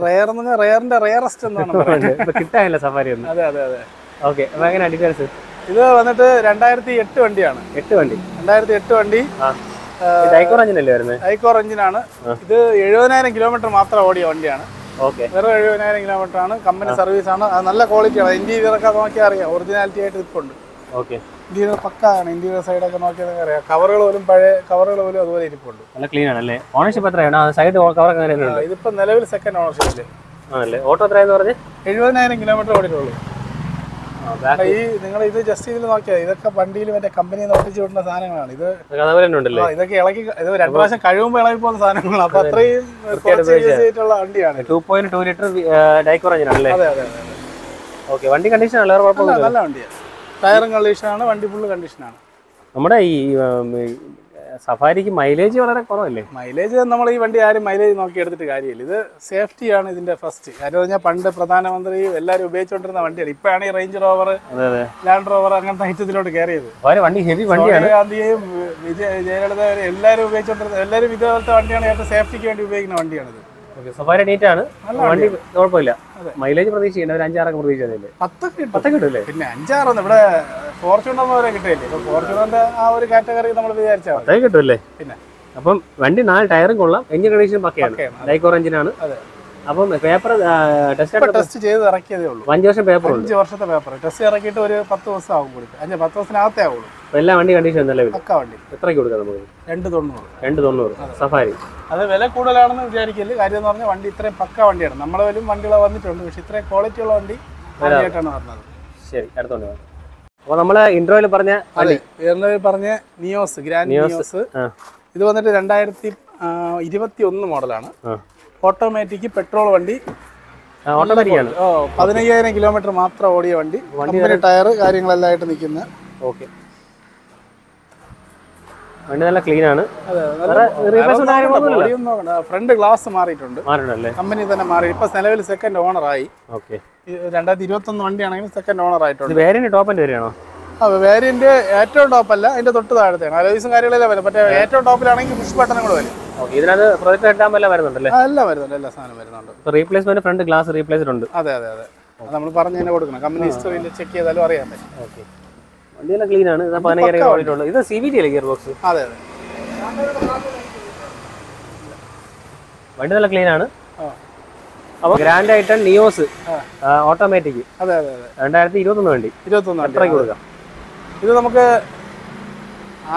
റയർ എന്ന് റയറിന്റെ റയറസ്റ്റ് എന്നാണ് കിട്ടാനില്ല സഫാരി ഒന്നും. അതെ അതെ അതെ. ഓക്കെ. അപ്പൊ എങ്ങനെ ഡീറ്റെയിൽസ് ഇത് വന്നിട്ട് രണ്ടായിരത്തി എട്ട് വണ്ടിയാണ്. എട്ട് വണ്ടി. രണ്ടായിരത്തി എട്ട് വണ്ടി ഹൈക്കോർ എഞ്ചിൻ എഞ്ചിനല്ലേ വരുന്നത് ഐക്കോർ എഞ്ചിനാണ് ഇത് എഴുപതിനായിരം കിലോമീറ്റർ മാത്രം ഓടിയ വണ്ടിയാണ്. ഓക്കെ. വെറും എഴുപതിനായിരം കിലോമീറ്റർ ആണ്. കമ്പനി സർവീസ് ആണ് നല്ല ക്വാളിറ്റിയാണ് ഇന്റീരിയർ ഒക്കെ നോക്കിയാൽ അറിയാം. ഒറിജിനാലിറ്റി ആയിട്ട് ഇപ്പുണ്ട് ഓക്കെ. ഇന്റീരിയർ പക്കാണ്. ഇന്റീരിയർ സൈഡൊക്കെ നോക്കിയാൽ അറിയാം. കവറുകൾ പോലും പഴയ കവറുകൾ പോലും അതുപോലെ ഇരിപ്പുണ്ട്. നല്ല ക്ലീൻ ആണല്ലേ ഓണർഷിപ്പ് എത്രയാണ്? സൈഡ് കവറൊക്കെ ഇതിപ്പോ നിലവിൽ സെക്കൻഡ് ഓണർഷിപ്പ് അല്ലേ ആണല്ലേ? ഓട്ടോ എത്രയാന്ന് പറഞ്ഞ്? എഴുപതിനായിരം കിലോമീറ്റർ ഓടിയിട്ടുള്ളൂ. ഈ നിങ്ങൾ ഇത് ജസ്റ്റ് ഇതിൽ നോക്കിയാൽ ഇതൊക്കെ വണ്ടിയിൽ മറ്റേ കമ്പനിയിൽ നിന്ന് ഒട്ടിച്ചു വിടുന്ന സാധനങ്ങളാണ്. ഇത് ഇതൊക്കെ ഇളക്കി ഇത് രണ്ടു പ്രാവശ്യം കഴിയുമ്പോൾ ഇളകി പോകുന്ന സാധനങ്ങളാണ്. അപ്പൊ അത്രയും ചെയ്തിട്ടുള്ള വണ്ടിയാണ്. ടു പോയിന്റ് ടു ലിറ്റർ അല്ലേ അതെ അതെ അതെ ഓക്കെ വണ്ടി കണ്ടീഷൻ നല്ല വണ്ടിയാണ്. ടയറും കണ്ടീഷനാണ് വണ്ടി ഫുള്ള് കണ്ടീഷനാണ് നമ്മുടെ ഈ സഫാരിക്ക് മൈലേജ് വളരെ കുറവല്ലേ? മൈലേജ് നമ്മൾ ഈ വണ്ടി ആരും മൈലേജ് നോക്കി എടുത്തിട്ട് കാര്യമില്ല. ഇത് സേഫ്റ്റിയാണ് ഇതിന്റെ ഫസ്റ്റ് കാര്യം പറഞ്ഞാൽ പണ്ട് പ്രധാനമന്ത്രി എല്ലാവരും ഉപയോഗിച്ചുകൊണ്ടിരുന്ന വണ്ടിയാണ്. ഇപ്പോഴാണ് ഈ റേഞ്ച് റോവർ ലാൻഡ് റോവർ അങ്ങനത്തെ ഐറ്റത്തിലോട്ട് കയറിയത് വണ്ടി ഹെവി വണ്ടിയാണ്. സോണിയാഗാന്ധിയെയും വിജയ ജയലളിത എല്ലാവരും ഉപയോഗിച്ചുകൊണ്ടിരുന്ന എല്ലാവരും ഇതുപോലത്തെ വണ്ടിയാണ് ഏറ്റവും സേഫ്റ്റിക്ക് വേണ്ടി ഉപയോഗിക്കുന്ന വണ്ടിയാണിത്. സഫാരി നീറ്റ് ആണ്. നല്ല വണ്ടി കുഴപ്പമില്ല. മൈലേജ് പ്രതീക്ഷിക്കേണ്ട ഒരു അഞ്ചാറൊക്കെ പ്രതീക്ഷിച്ചതല്ലേ പത്തൊക്കെ പത്തൊക്കെ കിട്ടില്ലേ പിന്നെ അഞ്ചാറൊന്നും ഇവിടെ ഫോർച്യൂണർ വരെ കിട്ടില്ലേ ഇപ്പൊ ഫോർച്യൂണറിന്റെ ആ ഒരു കാറ്റഗറി നമ്മൾ വിചാരിച്ചാൽ പത്തൊക്കെ കിട്ടുമല്ലേ പിന്നെ. അപ്പം വണ്ടി നാല് ടയറും കൊള്ളാം. Engine condition പക്കയാണ്. ലൈക്കോർ എഞ്ചിനാണ് അതെ. അപ്പം പേപ്പർ ടെസ്റ്റ് ടെസ്റ്റ് ചെയ്ത് ഇറക്കിയതേ ഉള്ളൂ. അഞ്ച് വർഷം പേപ്പർ അഞ്ച് വർഷത്തെ പേപ്പർ ടെസ്റ്റ് ഇറക്കിയിട്ട് ഒരു പത്ത് ദിവസം ആകും കൊടുക്കും അഞ്ച് പത്ത് ദിവസത്തിനകത്തേ ആവുള്ളൂ. എല്ലാ വണ്ടി കണ്ടീഷൻ നിലവിൽ പക്ക വണ്ടി. എത്രയ്ക്ക് കൊടുക്കാം നമുക്ക്? രണ്ട് തൊണ്ണൂറ്. രണ്ട് തൊണ്ണൂറ്. സഫാരി. അത് വില കൂടുതലാണെന്ന് വിചാരിക്കൽ. കാര്യം എന്ന് പറഞ്ഞാൽ വണ്ടി ഇത്രയും പക്ക വണ്ടിയാണ്. നമ്മളെ പോലും വണ്ടികൾ വന്നിട്ടുണ്ട്. പക്ഷെ ഇത്രയും ക്വാളിറ്റി ഉള്ള വണ്ടി ആയിട്ടാണ് പറഞ്ഞത് ശരി അടുത്തോണ്ട്. അപ്പോൾ നമ്മൾ ഇൻട്രോയിൽ പറഞ്ഞ പേരിൽ പറഞ്ഞ നിയോസ് ഗ്രാൻഡ് നിയോസ് ഇത് വന്നിട്ട് രണ്ടായിരത്തി ഇരുപത്തി ഒന്ന് മോഡലാണ് ഓട്ടോമാറ്റിക് പെട്രോൾ വണ്ടി. ഓ പതിനയ്യായിരം കിലോമീറ്റർ മാത്രം ഓടിയ വണ്ടി. കമ്പനി ടയർ കാര്യങ്ങളെല്ലാം ആയിട്ട് നിൽക്കുന്ന. ഓക്കെ. വണ്ടി നല്ല ക്ലീൻ ആണ്. ഫ്രണ്ട് ഗ്ലാസ് മാറിയിട്ടുണ്ട്. കമ്പനി തന്നെ മാറി. ഇപ്പൊ നിലവിൽ സെക്കൻഡ് ഓണർ ആയി. രണ്ടായിരത്തി ഇരുപത്തി ഒന്ന് വണ്ടിയാണെങ്കിൽ സെക്കൻഡ് ഓണർ ആയിട്ടുണ്ട് വേരിയന്റ് വേരിയന്റ് ഏറ്റവും ടോപ്പ് അല്ല. അതിന്റെ തൊട്ട് താഴത്തെയാണ്. അലോയ്സും കാര്യങ്ങളെല്ലാം വരും. മറ്റേ ഏറ്റവും ടോപ്പിലാണെങ്കിൽ പുഷ് ബട്ടണും കൂടെ വരും. ഇതിനകത്ത് പ്രൊജക്ട് ഇട്ടാൻ എല്ലാം വരുന്നുണ്ടല്ലേ? എല്ലാം വരുന്നുണ്ട് എല്ലാ സാധനം വരുന്നുണ്ട്. റീപ്ലേസ്മെന്റ് ഫ്രണ്ട് ഗ്ലാസ് റീപ്ലേസ്ഡ് ഉണ്ട്. അതെ അതെ അതെ. നമ്മൾ പറഞ്ഞു തന്നെ കൊടുക്കണം. കമ്പനി ഹിസ്റ്ററിയിൽ ചെക്ക് ചെയ്താലും അറിയാൻ പറ്റും. ഓക്കെ. വണ്ടിയെല്ലാം ക്ലീൻ ആണ്. ഇത് പതിനയ്യായിരം ഓടിയിട്ടുള്ളൂ. ഇത് സി വി ടി അല്ലേ ഗിയർ ബോക്സ് അതെ. അതെ വണ്ടി നല്ല ക്ലീൻ ആണ് അപ്പോൾ ഗ്രാൻഡ് ആയിട്ട് നിയോസ് ഓട്ടോമാറ്റിക് അതെ അതെ അതെ. രണ്ടായിരത്തി ഇരുപത്തൊന്ന് വണ്ടി. ഇരുപത്തൊന്ന് വണ്ടി. എത്രയ്ക്ക് കൊടുക്കാം? ഇത് നമുക്ക്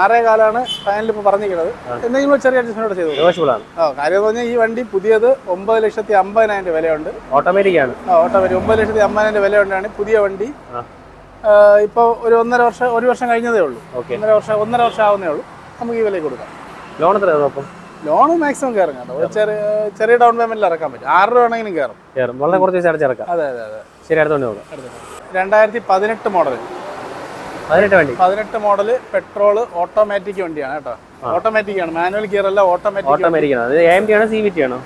ആറേ കാലാണ് ഫൈനൽ ഇപ്പോൾ പറഞ്ഞിരിക്കുന്നത്. എന്തെങ്കിലും ചെറിയ അഡ്ജസ്റ്റ്മെന്റ് ചെയ്തു ആ കാര്യം എന്ന് പറഞ്ഞാൽ ഈ വണ്ടി പുതിയത് ഒമ്പത് ലക്ഷത്തി അമ്പതിനായിരം വിലയുണ്ട്. ഓട്ടോമാറ്റിക് ആണ്. ആ ഓട്ടോമാറ്റിക് ഒമ്പത് ലക്ഷത്തി അമ്പതിനായിരം വിലയുണ്ടാണ്. പുതിയ വണ്ടി. ഇപ്പൊ ഇപ്പോൾ ഒരു ഒന്നര വർഷം ഒരു വർഷം കഴിഞ്ഞതേ ഉള്ളൂ. ഒന്നര വർഷം ഒന്നര വർഷം ആവുന്നേ ഉള്ളൂ. നമുക്ക് ഈ വില കൊടുക്കാം. ലോൺ എത്രയാണ് അപ്പം? ലോൺ മാക്സിമം കയറും കേട്ടോ. ചെറിയ ചെറിയ ഡൗൺ പേയ്മെന്റിൽ ഇറക്കാൻ പറ്റും. ആറ് രൂപ ആണെങ്കിലും കയറും. വളരെ കുറച്ച് അടച്ചിറക്കാം. അതെ അതെ അതെ. ശരി അടുത്തോണ്ട് നോക്കാം. രണ്ടായിരത്തി പതിനെട്ട് മോഡൽ പതിനെട്ട് വണ്ടി. പതിനെട്ട് മോഡൽ പെട്രോൾ ഓട്ടോമാറ്റിക് വണ്ടിയാണ് കേട്ടോ. ഓട്ടോമാറ്റിക് ആണ്. മാനുവൽ ഗിയർ അല്ല ഓട്ടോമാറ്റിക് ഓട്ടോമാറ്റിക് ആണ്. അത് എം ആണോ സി വി ടി ആണോ?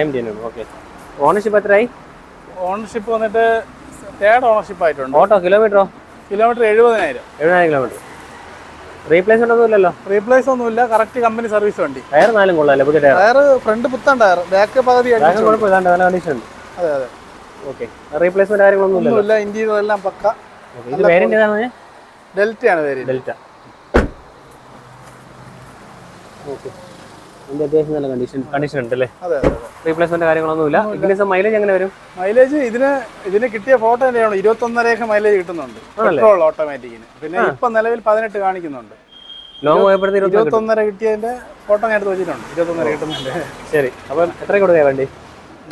എം ടി ആണ്. ഓക്കെ ഓണർഷിപ്പ് എത്രയായി? ഓണർഷിപ്പ് വന്നിട്ട് തേർഡ് ഓണർഷിപ്പ് ആയിട്ടുണ്ട്. ഓട്ടോ കിലോമീറ്ററോ? കിലോമീറ്റർ എഴുപതിനായിരം. എഴുപതിനായിരം കിലോമീറ്റർ. റീപ്ലേസ്മെന്റ് ഒന്നും ഇല്ലല്ലോ. റീപ്ലേസ് ഒന്നുമില്ല കറക്റ്റ് കമ്പനി സർവീസ് വണ്ടി. ടയർ നാലും കൊള്ളാല്ലേ പുതിയ ടയർ ടയർ ഫ്രണ്ട് പുത്തൻ ടയർ ബാക്ക് പകുതി കുഴപ്പമില്ല. നല്ല കണ്ടീഷൻ ഉണ്ട്. അതെ അതെ. ഓക്കെ റീപ്ലേസ്മെന്റ് കാര്യങ്ങളൊന്നും ഒന്നുമില്ല. ഇന്റീരിയർ എല്ലാം പക്ക. ഇത് വേരിയന്റ് ഏതാണ് ഡെൽറ്റയാണ് പേര്. ഡെൽറ്റ. ഓക്കെ. അത്യാവശ്യം നല്ല കണ്ടീഷൻ കണ്ടീഷൻ ഉണ്ട് അല്ലേ? അതെ അതെ റീപ്ലേസ്മെന്റ് കാര്യങ്ങളൊന്നുമില്ല. ഇതിന് മൈലേജ് എങ്ങനെ വരും? മൈലേജ് ഇതിന് ഇതിന് കിട്ടിയ ഫോട്ടോ തന്നെയാണ് ഇരുപത്തൊന്നരയൊക്കെ മൈലേജ് കിട്ടുന്നുണ്ട്. പെട്രോൾ ഓട്ടോമാറ്റിക്കിന് പിന്നെ ഇപ്പൊ നിലവിൽ പതിനെട്ട് കാണിക്കുന്നുണ്ട്. ലോങ് പോയപ്പോഴത്തെ ഇരുപത്തി ഇരുപത്തൊന്നര കിട്ടിയതിന്റെ ഫോട്ടോ ഞാൻ എടുത്ത് വെച്ചിട്ടുണ്ട്. ഇരുപത്തൊന്നര കിട്ടുന്നുണ്ട്. ശരി. അപ്പം എത്ര കൊടുക്കാൻ വണ്ടി?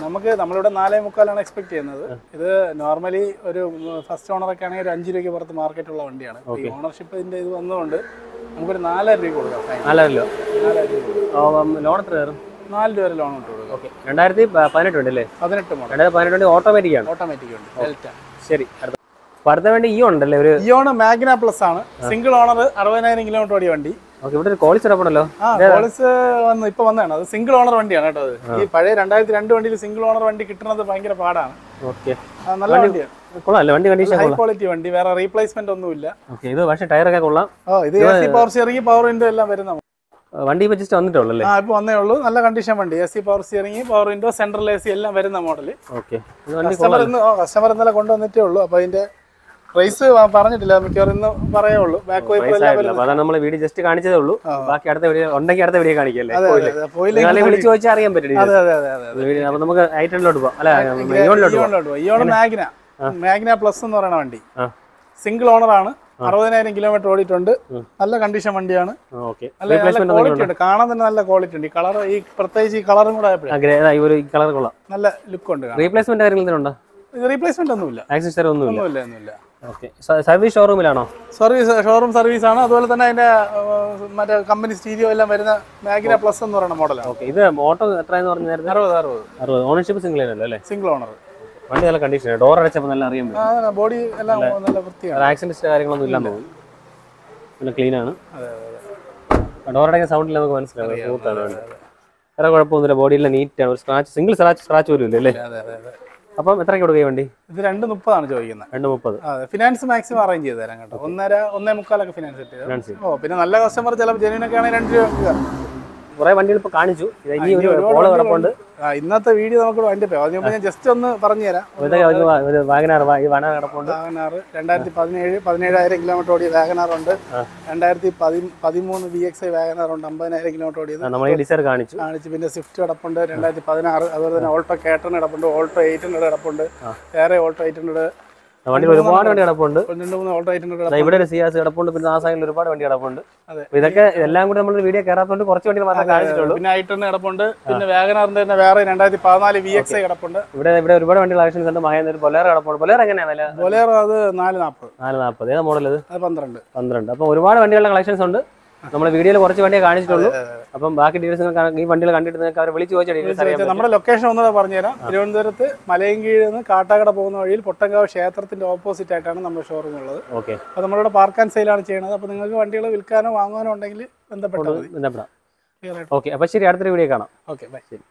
നമുക്ക് നമ്മളിവിടെ നാലേ മുക്കാലാണ് എക്സ്പെക്ട് ചെയ്യുന്നത്. ഇത് നോർമലി ഒരു ഫസ്റ്റ് ഓണറൊക്കെ ആണെങ്കിൽ ഒരു അഞ്ച് രൂപയ്ക്ക് പുറത്ത് മാർക്കറ്റുള്ള വണ്ടിയാണ്. ഈ ഓണർഷിപ്പിന്റെ ഇത് വന്നതുകൊണ്ട് നമുക്കൊരു നാലായിരം രൂപ കൊടുക്കാം നാലായിരം രൂപ. കൊടുക്കാം. ലോൺ എത്ര കയറും? നാല് രൂപ ലോൺ ഇട്ട് കൊടുക്കാം. ഓക്കെ രണ്ടായിരത്തി പതിനെട്ട് ഉണ്ട് അല്ലേ പതിനെട്ട് മോഡൽ രണ്ടായിരത്തി പതിനെട്ട് ഓട്ടോമാറ്റിക് ആണ്. ഓട്ടോമാറ്റിക് ഉണ്ട്. ഡെൽറ്റ ശരി. അടുത്ത. വേണ്ടി ഈ ഉണ്ടല്ലേ? ഒരു ഇയോണ് മാഗ്ന പ്ലസ് ആണ്. സിംഗിൾ ഓണർ അറുപതിനായിരം കിലോമീറ്റർ ഓടിയ വണ്ടി. ഇവിടെ ഒരു കോളിസ് ഇടപെടല്ലോ ആ പോളിസ് വന്ന് ഇപ്പൊ വന്നതാണ്. അത് സിംഗിൾ ഓണർ വണ്ടിയാണ് കേട്ടോ അത്. ഈ പഴയ രണ്ടായിരത്തി രണ്ട് വണ്ടിയിൽ സിംഗിൾ ഓണർ വണ്ടി കിട്ടുന്നത് ഭയങ്കര പാടാണ്. നല്ല വണ്ടിയാണ് ക്വാളിറ്റി വണ്ടി വേറെ റീപ്ലേസ്മെന്റ് ഒന്നുമില്ല. ഇത് പക്ഷേ ടയറൊക്കെ കൊള്ളാം. ഇത് പവർ സ്റ്റിയറിംഗ് പവർ വിൻഡോ എല്ലാം വരുന്ന വണ്ടി ഇപ്പൊ ജസ്റ്റ് വന്നിട്ടുള്ളൂ ആ ഇപ്പൊ വന്നേ ഉള്ളൂ. നല്ല കണ്ടീഷൻ വണ്ടി. A C power steering power window central A C എല്ലാം വരുന്ന മോഡൽ കസ്റ്റമർ ഇന്നലെ കൊണ്ടുവന്നിട്ടേ ഉള്ളൂ. അപ്പൊ അതിന്റെ പ്രൈസ് പറഞ്ഞിട്ടില്ല മിക്കവാറും ഇന്ന് പറയുള്ളൂ. ബാക്ക് അതാണ് നമ്മൾ വീഡിയോ ജസ്റ്റ് കാണിച്ചതേ ഉള്ളൂ. ബാക്കി അടുത്ത വീഡിയോ ഉണ്ടെങ്കിൽ അടുത്ത വീഡിയോ കാണിക്കല്ലേ? വിളിച്ചു ചോദിച്ചാൽ അറിയാൻ പറ്റില്ല അപ്പൊ നമുക്ക് ഐറ്റണിലോട്ട് പോവാം. അല്ല ഇയോണിലോട്ട് പോവാം. ഇയോണിലോട്ട് പോയി. മാഗ്ന. മാഗ്ന പ്ലസ് എന്ന് പറയുന്ന വണ്ടി. സിംഗിൾ ഓണർ ആണ്. അറുപതിനായിരം കിലോമീറ്റർ ഓടിയിട്ടുണ്ട്. നല്ല കണ്ടീഷൻ വണ്ടിയാണ്. ക്വാളിറ്റി ഉണ്ട്? കാണാൻ തന്നെ നല്ല ക്വാളിറ്റി ഉണ്ട്. ഈ കളർ ഈ പ്രത്യേകിച്ച് ഈ കളറും കൂടെ ആയപ്പോഴേ. നല്ല ലുക്ക് ഉണ്ട്. റീപ്ലേസ്മെന്റ് ഇത് റീപ്ലേസ്മെന്റ് ഒന്നുമില്ല. ഒന്നുമില്ല ഒന്നുമില്ല. സർവീസ് ഷോറൂമിലാണോ? സർവീസ് ഷോറൂം സർവീസ് ആണ് അതുപോലെ തന്നെ അതിന്റെ മറ്റേ കമ്പനി സ്റ്റീരിയോ എല്ലാം വരുന്ന മാഗ്ന പ്ലസ് എന്ന് പറയുന്ന മോഡലാണ്. ഓക്കെ. ഇത് ഓട്ടോ എത്രയെന്ന് പറഞ്ഞു നേരത്തെ? അറുപത് അറുപത്. അറുപത്. ഓണർഷിപ്പ് സിംഗിൾ അല്ലേ? സിംഗിൾ ഓണർ വണ്ടി നല്ല കണ്ടീഷൻ ഡോർ അടച്ചപ്പോൾ നല്ല അറിയാൻ പറ്റും. ബോഡി എല്ലാം നല്ല വൃത്തിയാണ്. ആക്സിഡന്റ് കാര്യങ്ങളൊന്നും ഇല്ലാന്ന് തോന്നുന്നു നല്ല ക്ലീൻ ആണ്. ഡോർ അടയ്ക്കുന്ന സൗണ്ടിൽ നമുക്ക് മനസ്സിലാവും. സ്മൂത്താണ് വണ്ടി. വേറെ കുഴപ്പമൊന്നുമില്ല. ബോഡിയെല്ലാം നീറ്റാണ് ഒരു സ്ക്രാച്ച് സിംഗിൾ സ്ക്രാച്ച് സ്ക്രാച്ച് പോലും ഇല്ല എത്ര അപ്പം എത്രയ്ക്ക് കൊടുക്കുക വണ്ടി? ഇത് രണ്ട് മുപ്പതാണ് ചോദിക്കുന്നത്. രണ്ട് മുപ്പത്. ഫിനാൻസ് മാക്സിമം അറേഞ്ച് ചെയ്ത് തരാം കേട്ടോ. ഒന്നര ഒന്നേ മുക്കാലൊക്കെ ഫിനാൻസ്. ഫിനാൻസ് ഓ പിന്നെ നല്ല കസ്റ്റമർ ചിലപ്പോൾ ജെനുവിനൊക്കെ ആണെങ്കിൽ രണ്ട് രൂപ. കുറെ വണ്ടികൾ ഇപ്പൊ കാണിച്ചു. ഇനി ഒരു കിടപ്പുണ്ട്. ഇന്നത്തെ വീഡിയോ നമുക്ക് വണ്ടി ഞാൻ ജസ്റ്റ് ഒന്ന് പറഞ്ഞു തരാം ഒരു വാഗനാർ കിടപ്പുണ്ട്. വാഗനാർ രണ്ടായിരത്തി പതിനേഴ് പതിനേഴായിരം കിലോമീറ്റർ ഓടിയ വാഗനാർ ഉണ്ട്. രണ്ടായിരത്തി പതി പതിമൂന്ന് വി എക്സ് ഐ വാഗനാർ ഉണ്ട്. അമ്പതിനായിരം കിലോമീറ്റർ ഓടിയത്. നമ്മൾ ഈ ഡിസൈർ കാണിച്ചു. കാണിച്ചു പിന്നെ സ്വിഫ്റ്റ് കിടപ്പുണ്ട്. രണ്ടായിരത്തി പതിനാറ് അതുപോലെ തന്നെ ഓൾട്ടോ കേട്ടൺ കിടപ്പുണ്ട്. ഓൾട്ടോ എയ്റ്റ് ഹൺഡ്രഡ് കിടപ്പുണ്ട്. വേറെ ഓൾട്ടോ എയ്റ്റ് ഹൺഡ്രഡ് വണ്ടിയിൽ ഒരുപാട് വണ്ടി കിടപ്പുണ്ട് ഇവിടെ ഒരു സിയാസ് കിടപ്പുണ്ട്. പിന്നെ ആ സൈഡിൽ ഒരുപാട് വണ്ടി കിടപ്പുണ്ട്. ഇതൊക്കെ എല്ലാം കൂടി നമ്മൾ വീഡിയോ കയറാത്തോണ്ട് കുറച്ച് വണ്ടി മാത്രമേ കാണിച്ചിട്ടുള്ളൂ. പിന്നെ ഐറ്റൺ കിടപ്പുണ്ട്. പിന്നെ വാഗനാറിന്റെ തന്നെ വേറെ രണ്ടായിരത്തി പതിനാല് വി എക്സ് കിടപ്പുണ്ട്. ഇവിടെ ഇവിടെ ഒരുപാട് വണ്ടി കളക്ഷൻസ് ഉണ്ട് മഹേന്ദ്ര ബൊലേറോ കിടപ്പുണ്ട്. പൊലേർ എങ്ങനെയാണ് ബൊലേറോ അത് നാല് നാൽപ്പത് നാല് നാൽപ്പത് ഏതാ മോഡൽ അത് പന്ത്രണ്ട്. പന്ത്രണ്ട്. അപ്പൊ ഒരുപാട് വണ്ടികളുടെ കളക്ഷൻസ് ഉണ്ട്. നമ്മൾ വീഡിയോയിൽ കുറച്ച് വണ്ടിയെ കാണിച്ചിട്ടുള്ളൂ. അപ്പം ബാക്കി ഡീറ്റെയിൽസ് ഈ വണ്ടികൾ കണ്ടിട്ട് നിങ്ങൾക്ക് അവർ വിളിച്ച് ചോദിച്ച ഡീറ്റെയിൽസ് അറിയാൻ പറ്റും നമ്മുടെ ലൊക്കേഷൻ ഒന്നുകൂടെ പറഞ്ഞുതരാം. തിരുവനന്തപുരത്ത് മലയൻകീഴിൽ നിന്ന് കാട്ടാക്കട പോകുന്ന വഴിയിൽ പൊട്ടങ്കാവ് ക്ഷേത്രത്തിന്റെ ഓപ്പോസിറ്റ് ആയിട്ടാണ് നമ്മുടെ ഷോറൂം ഉള്ളത്. ഓക്കെ. അപ്പോൾ നമ്മളിവിടെ പാർക്ക് ആൻഡ് സെയിലാണ് ചെയ്യുന്നത്. അപ്പോൾ നിങ്ങൾക്ക് വണ്ടികൾ വിൽക്കാനോ വാങ്ങാനോ ഉണ്ടെങ്കിൽ ബന്ധപ്പെട്ടോ ബന്ധപ്പെടാം. ഓക്കെ അപ്പൊ ശരി അടുത്തൊരു വീഡിയോ കാണാം. ഓക്കെ ബൈ ശരി.